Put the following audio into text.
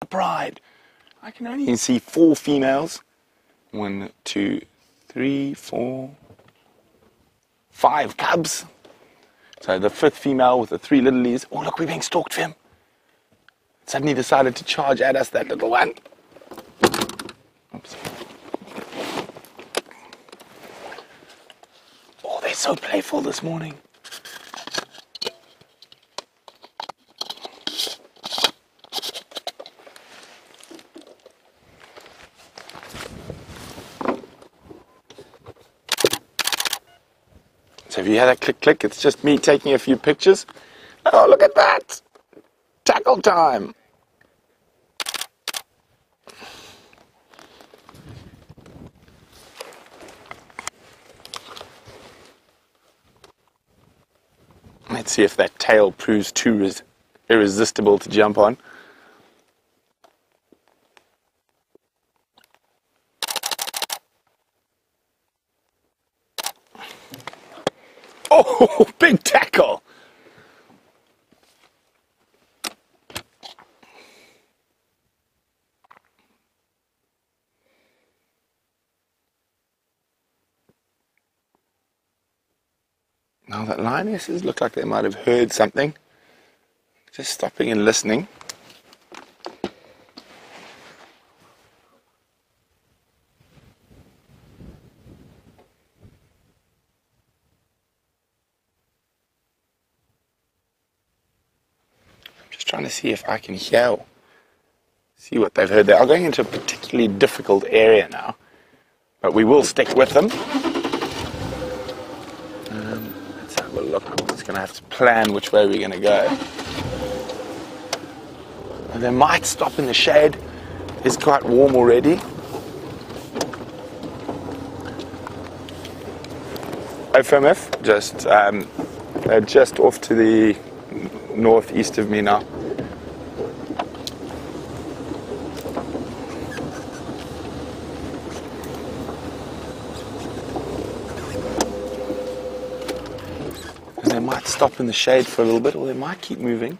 the bride. I can only see four females. One, two, three, four, five cubs. So the fifth female with the three little littlies. Oh, look, we're being stalked, Fim. Suddenly decided to charge at us, that little one. Oops. Oh, they're so playful this morning. So if you hear that click click, it's just me taking a few pictures. Oh, look at that! Tackle time! Let's see if that tail proves too res- irresistible to jump on. Oh, big tackle! Now that lionesses look like they might have heard something. Just stopping and listening. Trying to see if I can hear, see what they've heard. They are going into a particularly difficult area now, but we will stick with them. Um, let's have a look. I'm just going to have to plan which way we're going to go. And they might stop in the shade. It's quite warm already. FMF, just um, they're just off to the northeast of me now. And they might stop in the shade for a little bit, or they might keep moving.